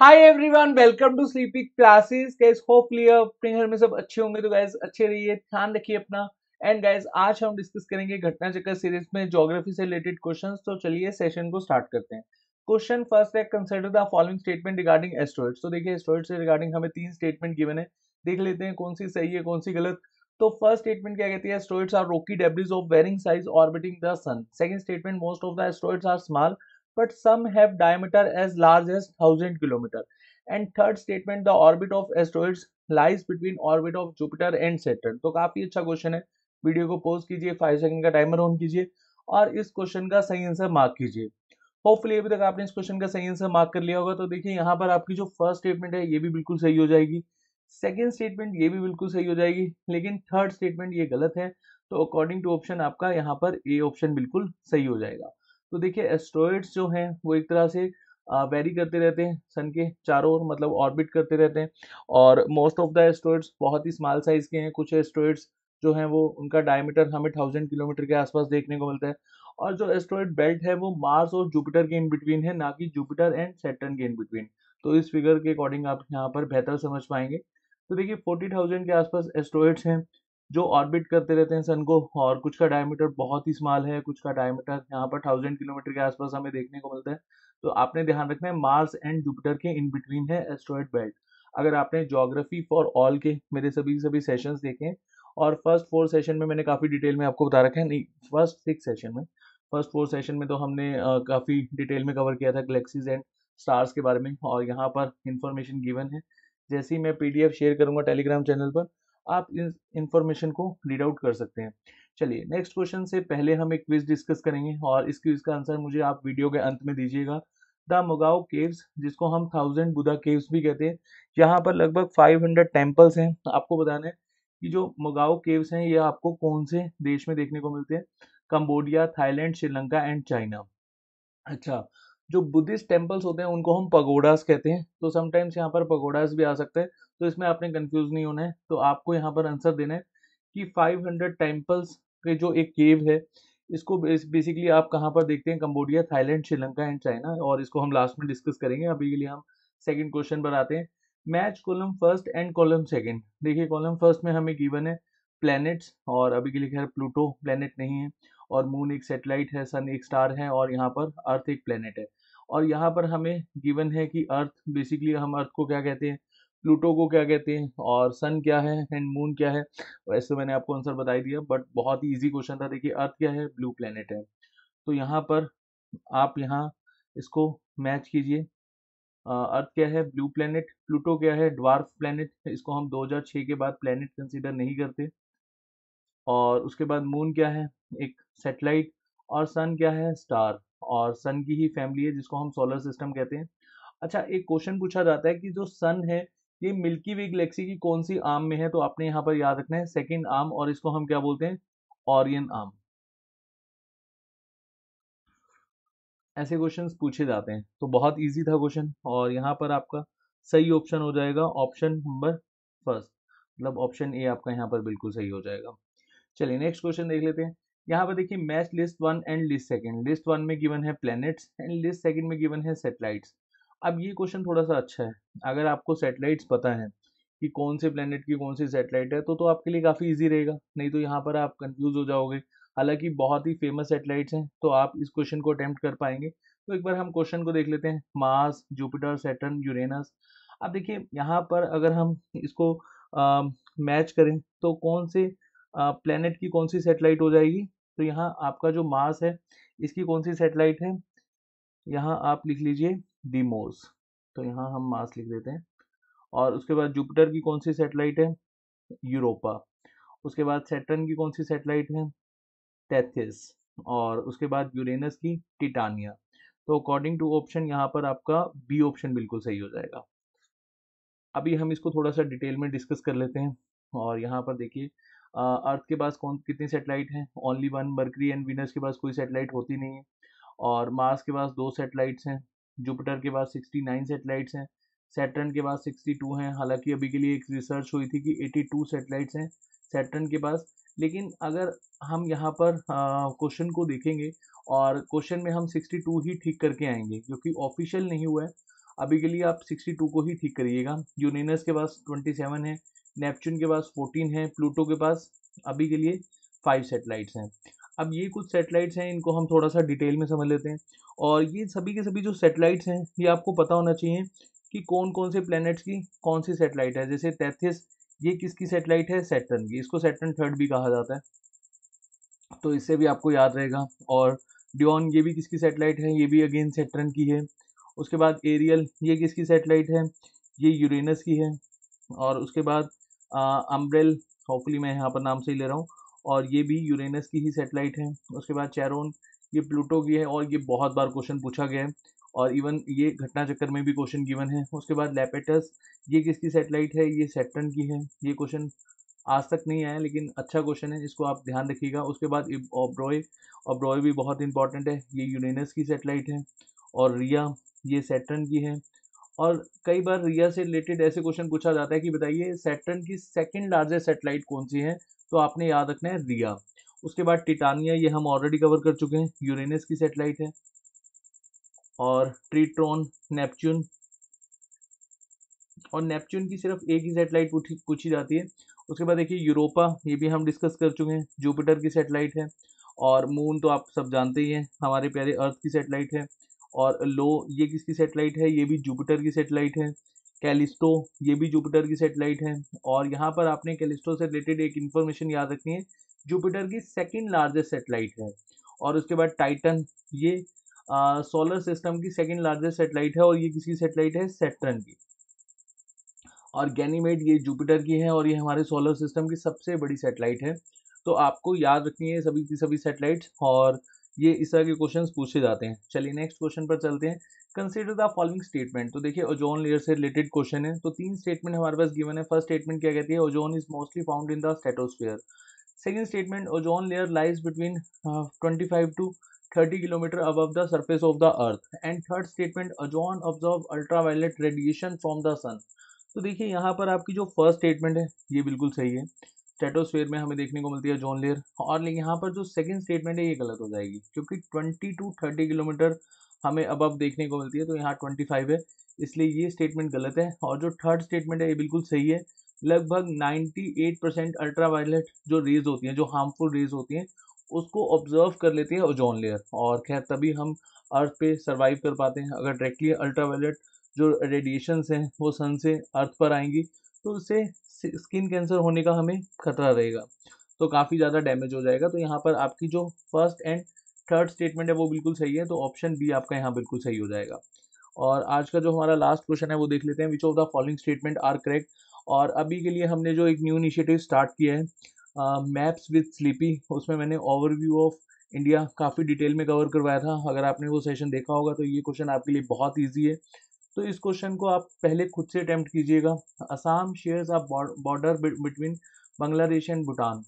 Hi everyone welcome to Sleepy Classes guys hopefully अपने घर में सब अच्छे होंगे तो गाइस अच्छे रहिए, ध्यान रखिए अपना। एंड गाइस आज हम डिस्कस करेंगे घटना चक्कर सीरीज़ में ज्योग्राफी से रिलेटेड क्वेश्चंस तो चलिए सेशन को स्टार्ट करते हैं। क्वेश्चन फ़र्स्ट है consider the following statement regarding asteroids तो देखिए एस्ट्रॉइड से रिगार्डिंग हमें तीन स्टेटमेंट गिवन है। देख लेते हैं कौन सी सही है, कौन सी गलत। तो फ़र्स्ट स्टेटमेंट क्या कहती है asteroids are rocky debris of varying size orbiting the sun second statement most of the asteroids are small but some have diameter as large as 1000 km and third statement, the orbit of asteroids lies between orbit of jupiter and saturn. तो काफ़ी अच्छा question है। Video को pause कीजिए five second का timer on कीजिए और इस क्वेश्चन का सही आंसर मार्क कीजिए। होपफुली अभी तक आपने इस क्वेश्चन का सही आंसर मार्क कर लिया होगा। तो देखिए, यहाँ पर आपकी जो फ़र्स्ट स्टेटमेंट है, ये भी बिल्कुल सही हो जाएगी। सेकेंड स्टेटमेंट ये भी बिल्कुल सही हो जाएगी। लेकिन थर्ड स्टेटमेंट ये गलत है। तो अकॉर्डिंग टू ऑप्शन आपका यहाँ पर ए ऑप्शन बिल्कुल सही हो जाएगा। तो देखिए एस्ट्रॉइड्स जो हैं, वो एक तरह से वेरी करते रहते हैं सन के चारों ओर मतलब ऑर्बिट करते रहते हैं। और मोस्ट ऑफ़ द एस्ट्रॉइड्स बहुत ही स्मॉल साइज़ के हैं। कुछ एस्ट्रॉइड्स जो हैं, वो उनका डायमीटर हमें थाउज़ेंड किलोमीटर के आसपास देखने को मिलता है। और जो एस्ट्रॉइड बेल्ट है, वो मार्स और जुपिटर के इन बिटवीन है, ना कि जुपिटर एंड सेटन के इन बिटवीन तो इस फिगर के अकॉर्डिंग आप यहाँ पर बेहतर समझ पाएँगे। तो देखिए फोर्टी थाउज़ेंड के आसपास एस्ट्रॉइड्स हैं। जो ऑर्बिट करते रहते हैं सन को, और कुछ का डायमीटर बहुत ही स्मॉल है, कुछ का डायमीटर यहाँ पर थाउज़ेंड किलोमीटर के आसपास हमें देखने को मिलता है। तो आपने ध्यान रखना है मार्स एंड जुपिटर के इन बिटवीन है एस्ट्रॉइड बेल्ट अगर आपने जोग्राफी फॉर ऑल के मेरे सभी सभी सेशंस देखे और फ़र्स्ट फोर सेशन में मैंने काफ़ी डिटेल में आपको बता रखा है, नहीं फ़र्स्ट सिक्स सेशन में फ़र्स्ट फोर सेशन में तो हमने काफ़ी डिटेल में कवर किया था गलेक्सीज एंड स्टार्स के बारे में, और यहाँ पर इंफॉर्मेशन गिवन है। जैसे ही मैं पीडीएफ शेयर करूँगा टेलीग्राम चैनल पर आप इस इंफॉर्मेशन को रीड आउट कर सकते हैं। चलिए नेक्स्ट क्वेश्चन से पहले हम एक क्विज डिस्कस करेंगे और इस क्विज का आंसर मुझे आप वीडियो के अंत में दीजिएगा। द मुगाओ केव्स जिसको हम थाउज़ेंड बुधा केव्स भी कहते हैं, यहाँ पर लगभग 500 टेम्पल्स हैं। आपको बताना है कि जो मुगाओ केव्स हैं, ये आपको कौन से देश में देखने को मिलते हैं? Cambodia Thailand Sri Lanka and China अच्छा जो बुद्धिस्ट टेम्पल्स होते हैं, उनको हम पगोडास कहते हैं। तो समटाइम्स यहाँ पर पगोडास भी आ सकते हैं। तो इसमें आपने कंफ्यूज नहीं होना है। तो आपको यहाँ पर आंसर देना है कि 500 टेम्पल्स के जो एक केव है, इसको बेसिकली आप कहाँ पर देखते हैं? Cambodia Thailand, Sri Lanka and China और इसको हम लास्ट में डिस्कस करेंगे। अभी के लिए हम सेकेंड क्वेश्चन पर आते हैं। Match column first and column second देखिए कॉलम फ़र्स्ट में हमें गिवन है प्लैनेट्स और अभी के लिए खैर प्लूटो प्लैनेट नहीं है और मून एक सेटेलाइट है सन एक स्टार है और यहाँ पर अर्थ एक प्लैनेट है। और यहाँ पर हमें गिवन है कि अर्थ बेसिकली हम अर्थ को क्या कहते हैं? प्लूटो को क्या कहते हैं और सन क्या है एंड मून क्या है, वैसे मैंने आपको आंसर बता ही दिया बट बहुत ही इजी क्वेश्चन था। देखिए अर्थ क्या है? ब्लू प्लेनेट है। तो यहाँ पर आप यहाँ इसको मैच कीजिए। अर्थ क्या है? ब्लू प्लेनेट प्लूटो क्या है? ड्वार्फ प्लेनेट इसको हम 2006 के बाद प्लेनेट कंसीडर नहीं करते। और उसके बाद मून क्या है? एक सेटेलाइट और सन क्या है? स्टार और सन की ही फैमिली है, जिसको हम सोलर सिस्टम कहते हैं। अच्छा एक क्वेश्चन पूछा जाता है कि जो सन है ये मिल्की वे गलेक्सी की कौन सी आर्म में है तो आपने यहाँ पर याद रखना है, सेकेंड आर्म और इसको हम क्या बोलते हैं? ऑरियन आर्म ऐसे क्वेश्चंस पूछे जाते हैं तो बहुत इजी था क्वेश्चन और यहाँ पर आपका सही ऑप्शन हो जाएगा ऑप्शन नंबर फ़र्स्ट मतलब ऑप्शन ए आपका यहाँ पर बिल्कुल सही हो जाएगा। चलिए नेक्स्ट क्वेश्चन देख लेते हैं। यहाँ पर देखिए match list one and list second list one में गिवन है प्लैनेट्स एंड लिस्ट सेकंड में गिवन है सेटेलाइट्स अब ये क्वेश्चन थोड़ा सा अच्छा है। अगर आपको सेटेलाइट्स पता है कि कौन से प्लेनेट की कौन सी सेटेलाइट है तो तो आपके लिए काफ़ी इजी रहेगा नहीं तो यहाँ पर आप कंफ्यूज हो जाओगे। हालाँकि बहुत ही फ़ेमस सेटेलाइट्स हैं तो आप इस क्वेश्चन को अटेम्प्ट कर पाएँगे। तो एक बार हम क्वेश्चन को देख लेते हैं। Mars Jupiter Saturn Uranus. अब देखिए यहाँ पर अगर हम इसको आ, मैच करें तो कौन से प्लेनेट की कौन सी सेटेलाइट हो जाएगी? तो यहाँ आपका जो मार्स है इसकी कौन सी सेटेलाइट है? यहाँ आप लिख लीजिए डीमोस तो यहाँ हम मास लिख देते हैं। और उसके बाद जुपिटर की कौन सी सेटेलाइट है? यूरोपा। उसके बाद सेटर्न की कौन सी सेटेलाइट है? टेथिस। और उसके बाद यूरेनस की टिटानिया। तो अकॉर्डिंग टू ऑप्शन यहाँ पर आपका बी ऑप्शन बिल्कुल सही हो जाएगा। अभी हम इसको थोड़ा सा डिटेल में डिस्कस कर लेते हैं। और यहाँ पर देखिए अर्थ के पास कौन, कितनी सेटेलाइट हैं? Only one Mercury and Venus के पास कोई सेटेलाइट होती नहीं है। और मार्स के पास दो सेटेलाइट्स हैं जुपिटर के पास 69 सेटेलाइट्स हैं सैटर्न के पास 62 हैं। हालाँकि अभी के लिए एक रिसर्च हुई थी कि 82 सेटेलाइट्स हैं सैटर्न के पास। लेकिन अगर हम यहाँ पर क्वेश्चन को देखेंगे और क्वेश्चन में हम 62 ही ठीक करके आएँगे, क्योंकि ऑफिशियल नहीं हुआ है, अभी के लिए आप 62 को ही ठीक करिएगा। यूरेनस के पास 27 है नेपच्यून के पास 14 है प्लूटो के पास अभी के लिए फाइव सेटेलाइट्स हैं। अब ये कुछ सेटेलाइट्स हैं, इनको हम थोड़ा सा डिटेल में समझ लेते हैं। और ये सभी के सभी जो सेटेलाइट्स हैं, ये आपको पता होना चाहिए कि कौन कौन से प्लैनेट्स की कौन सी सेटेलाइट है। जैसे तैतीस ये किसकी सेटेलाइट है? सेटर्न की। इसको सेटर्न थर्ड भी कहा जाता है। तो इससे भी आपको याद रहेगा। और ड्योन ये भी किसकी सेटेलाइट है? ये भी अगेन सेटर्न की है। उसके बाद एरियल ये किसकी सेटेलाइट है? ये यूरेनस की है। और उसके बाद अम्ब्रेल होपफुली मैं यहाँ पर नाम से ही ले रहा हूँ। और ये भी यूरेनस की ही सेटेलाइट है। उसके बाद चैरोन ये प्लूटो की है और ये बहुत बार क्वेश्चन पूछा गया है। और इवन ये घटना चक्कर में भी क्वेश्चन गिवन है। उसके बाद लेपेटस ये किसकी सेटेलाइट है? ये सेटर्न की है। ये क्वेश्चन आज तक नहीं आया, लेकिन अच्छा क्वेश्चन है, जिसको आप ध्यान रखिएगा। उसके बाद ऑब्रॉय ऑब्रॉय भी बहुत इंपॉर्टेंट है। ये यूरेनस की सेटेलाइट है। और रिया ये सेटर्न की है। और कई बार रिया से रिलेटेड ऐसे क्वेश्चन पूछा जाता है कि बताइए सेटर्न की सेकेंड लार्जेस्ट सेटेलाइट कौन सी है? तो आपने याद रखना है रिया। उसके बाद टिटानिया ये हम ऑलरेडी कवर कर चुके हैं। यूरेनस की सेटेलाइट है। और ट्रीट्रॉन नेपच्यून और नेपच्यून की सिर्फ़ एक ही सेटेलाइट पूछी जाती है। उसके बाद देखिए यूरोपा ये भी हम डिस्कस कर चुके हैं। जुपिटर की सेटेलाइट है। और मून तो आप सब जानते ही हैं, हमारे प्यारे अर्थ की सेटेलाइट है। और लो, ये किसकी सेटेलाइट है? ये भी जुपिटर की सेटेलाइट है। कैलिस्टो ये भी जुपिटर की सेटेलाइट है। और यहाँ पर आपने कैलिस्टो से रिलेटेड एक इन्फॉर्मेशन याद रखनी है। जुपिटर की सेकेंड लार्जेस्ट सेटेलाइट है। और उसके बाद टाइटन ये सोलर सिस्टम की सेकेंड लार्जेस्ट सेटेलाइट है और ये किसकी सेटेलाइट है? सेट्रन की। और गैनीमेड ये जुपिटर की है और ये हमारे सोलर सिस्टम की सबसे बड़ी सेटेलाइट है। तो आपको याद रखनी है सभी की सभी सेटेलाइट्स और ये इस तरह के क्वेश्चन पूछे जाते हैं। चलिए नेक्स्ट क्वेश्चन पर चलते हैं। कंसिडर द फॉलोइंग स्टेटमेंट तो देखिए ओजोन लेयर से रिलेटेड क्वेश्चन है। तो तीन स्टेटमेंट हमारे पास गिवन है। फ़र्स्ट स्टेटमेंट क्या कहती है? Ozone is mostly found in the stratosphere second statement ozone layer lies between twenty five to thirty kilometer the surface of the earth and third statement ozone observe ultraviolet radiation from the sun तो देखिए, यहाँ पर आपकी जो first statement है, ये बिल्कुल सही है। स्टेटोस्फेयर में हमें देखने को मिलती है जोन लेयर। और लेकिन यहाँ पर जो सेकंड स्टेटमेंट है, ये गलत हो जाएगी, क्योंकि 20 टू 30 किलोमीटर हमें अब देखने को मिलती है तो यहाँ 25 है, इसलिए ये स्टेटमेंट गलत है। और जो थर्ड स्टेटमेंट है, ये बिल्कुल सही है। लगभग 98 परसेंट अल्ट्रावायलेट जो रेज होती हैं, जो हार्मफुल रेज होती हैं, उसको ऑब्ज़र्व कर लेती है ओजोन लेयर। और खैर, तभी हम अर्थ पे सर्वाइव कर पाते हैं, अगर डायरेक्टली अल्ट्रावायलेट जो रेडिएशंस हैं, वो सन से अर्थ पर आएँगी तो उससे स्किन कैंसर होने का हमें खतरा रहेगा। तो काफ़ी ज़्यादा डैमेज हो जाएगा। तो यहाँ पर आपकी जो फ़र्स्ट एंड थर्ड स्टेटमेंट है, वो बिल्कुल सही है। तो ऑप्शन बी आपका यहाँ बिल्कुल सही हो जाएगा। और आज का जो हमारा लास्ट क्वेश्चन है, वो देख लेते हैं which of the following statement are correct और अभी के लिए हमने जो एक न्यू इनिशिएटिव स्टार्ट किया है मैप्स विथ स्लीपी उसमें मैंने ओवरव्यू ऑफ़ इंडिया काफ़ी डिटेल में कवर करवाया था। अगर आपने वो सेशन देखा होगा तो ये क्वेश्चन आपके लिए बहुत ईजी है। तो इस क्वेश्चन को आप पहले खुद से अटैम्प्ट कीजिएगा। Assam shares a border between Bangladesh and Bhutan.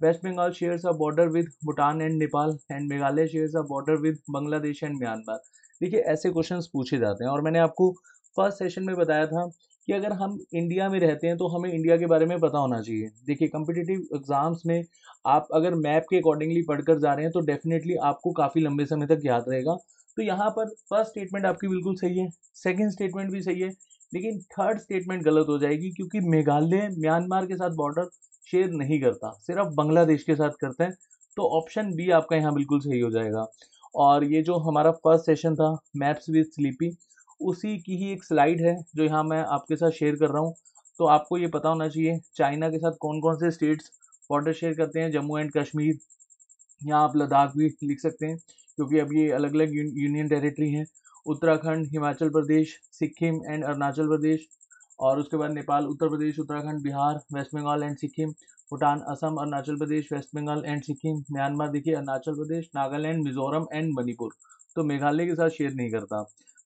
West Bengal shares a border with Bhutan and Nepal and Meghalaya shares a border with Bangladesh and Myanmar. देखिए, ऐसे क्वेश्चंस पूछे जाते हैं और मैंने आपको फ़र्स्ट सेशन में बताया था कि अगर हम इंडिया में रहते हैं तो हमें इंडिया के बारे में पता होना चाहिए। देखिए कम्पिटिटिव एग्ज़ाम्स में आप अगर मैप के अकॉर्डिंगली पढ़कर जा रहे हैं तो डेफिनेटली आपको काफ़ी लंबे समय तक याद रहेगा। तो यहाँ पर फ़र्स्ट स्टेटमेंट आपकी बिल्कुल सही है सेकेंड स्टेटमेंट भी सही है, लेकिन थर्ड स्टेटमेंट गलत हो जाएगी क्योंकि मेघालय म्यांमार के साथ बॉर्डर शेयर नहीं करता, सिर्फ़ बांग्लादेश के साथ करते हैं तो ऑप्शन बी आपका यहाँ बिल्कुल सही हो जाएगा। और ये जो हमारा फ़र्स्ट सेशन था मैप्स विथ स्लीपी उसी की ही एक स्लाइड है जो यहाँ मैं आपके साथ शेयर कर रहा हूँ। तो आपको ये पता होना चाहिए, चाइना के साथ कौन कौन से स्टेट्स बॉर्डर शेयर करते हैं, जम्मू एंड कश्मीर, यहाँ आप लद्दाख भी लिख सकते हैं। क्योंकि अब ये अलग अलग यूनियन टेरिटरी हैं। उत्तराखंड, हिमाचल प्रदेश, सिक्किम एंड अरुणाचल प्रदेश और उसके बाद Nepal, Uttar Pradesh, Uttarakhand, Bihar West Bengal and Sikkim, Bhutan, Assam, Arunachal Pradesh West Bengal and Sikkim, Myanmar देखिए, अरुणाचल प्रदेश, नागालैंड, मिजोरम एंड मणिपुर। तो मेघालय के साथ शेयर नहीं करता।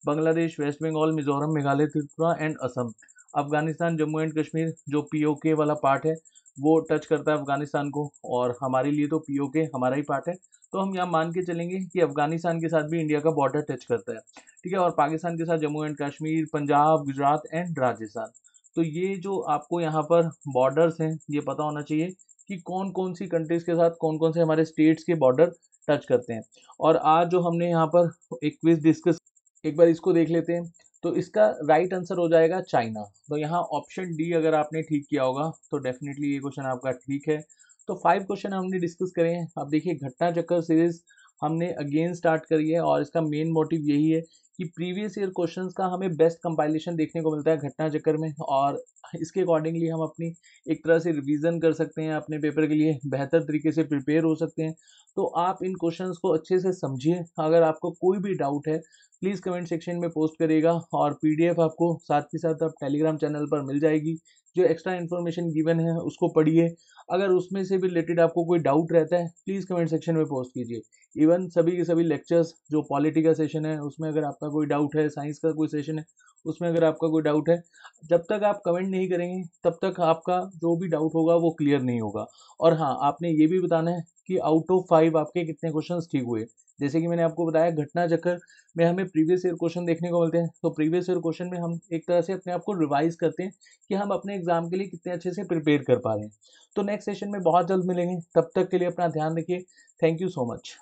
Bangladesh waste Bengal Mizoram, Meghalaya, Tripura and Assam. Afghanistan, Jammu and Kashmir, जो पीओके वाला पार्ट है वो टच करता है अफ़गानिस्तान को, और हमारे लिए तो पीओके हमारा ही पार्ट है। तो हम यहाँ मान के चलेंगे कि अफ़गानिस्तान के साथ भी इंडिया का बॉर्डर टच करता है, ठीक है? और पाकिस्तान के साथ जम्मू एंड कश्मीर, पंजाब, गुजरात एंड राजस्थान। तो ये जो आपको यहाँ पर बॉर्डर्स हैं, ये पता होना चाहिए कि कौन कौन सी कंट्रीज़ के साथ कौन कौन से हमारे स्टेट्स के बॉर्डर टच करते हैं। और आज जो हमने यहाँ पर एक क्विज डिस्कस एक बार इसको देख लेते हैं। तो इसका राइट आंसर हो जाएगा चाइना तो यहाँ ऑप्शन डी अगर आपने ठीक किया होगा तो डेफिनेटली ये क्वेश्चन आपका ठीक है. तो फाइव क्वेश्चन हमने डिस्कस करे हैं. अब देखिए, घटना चक्कर सीरीज़ हमने अगेन स्टार्ट करी है और इसका मेन मोटिव यही है कि प्रीवियस ईयर क्वेश्चन का हमें बेस्ट कंपाइलेशन देखने को मिलता है घटना चक्कर में और इसके अकॉर्डिंगली हम अपनी एक तरह से रिवीजन कर सकते हैं अपने पेपर के लिए, बेहतर तरीके से प्रिपेयर हो सकते हैं। तो आप इन क्वेश्चंस को अच्छे से समझिए। अगर आपको कोई भी डाउट है प्लीज़ कमेंट सेक्शन में पोस्ट करेगा और पीडीएफ आपको साथ ही साथ आप टेलीग्राम चैनल पर मिल जाएगी। जो एक्स्ट्रा इन्फॉर्मेशन गिवन है, उसको पढ़िए। अगर उसमें से भी रिलेटेड आपको कोई डाउट रहता है प्लीज़ कमेंट सेक्शन में पोस्ट कीजिए। इवन सभी के सभी लेक्चर्स जो पॉलिटी का सेशन है, उसमें अगर आपका कोई डाउट है साइंस का कोई सेशन है, उसमें अगर आपका कोई डाउट है, जब तक आप कमेंट नहीं करेंगे, तब तक आपका जो भी डाउट होगा, वो क्लियर नहीं होगा। और हाँ आपने ये भी बताना है कि आउट ऑफ़ फाइव आपके कितने क्वेश्चन ठीक हुए। जैसे कि मैंने आपको बताया, घटना चक्कर में हमें प्रीवियस ईयर क्वेश्चन देखने को मिलते हैं। तो प्रीवियस ईयर क्वेश्चन में हम एक तरह से अपने आप को रिवाइज करते हैं कि हम अपने एग्ज़ाम के लिए कितने अच्छे से प्रिपेयर कर पा रहे हैं। तो नेक्स्ट सेशन में बहुत जल्द मिलेंगे। तब तक के लिए अपना ध्यान रखिए। Thank you so much